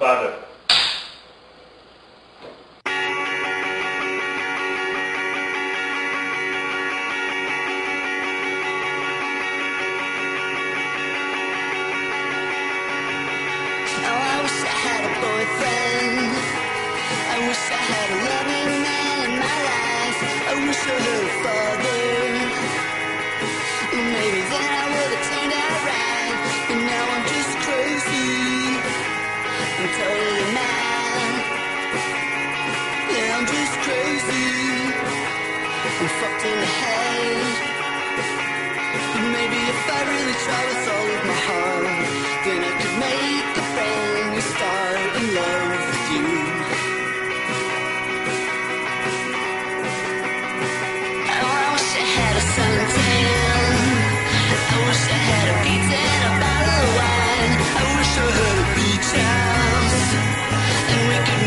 father. I wish I had a loving man in my life. I wish I had a father. I'm totally mad. Yeah, I'm just crazy. I'm fucked in the head.